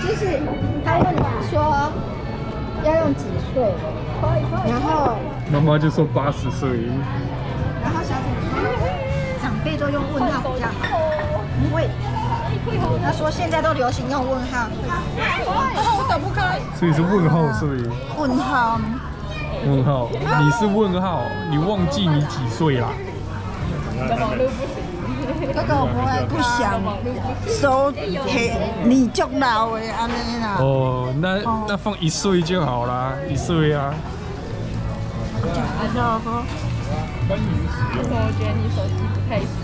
就是他问你说要用几岁，然后妈妈就说八十岁，然后小姐说长辈都用问号比较好，因为他说现在都流行用问号，我打不开。所以是问号是不是。问号，问号，你是问号，你忘记你几岁啦？这个我不会不想。收黑，你足老的安尼啦。哦，那那放一岁就好啦，一岁啊。然后为什么我觉得你手机不太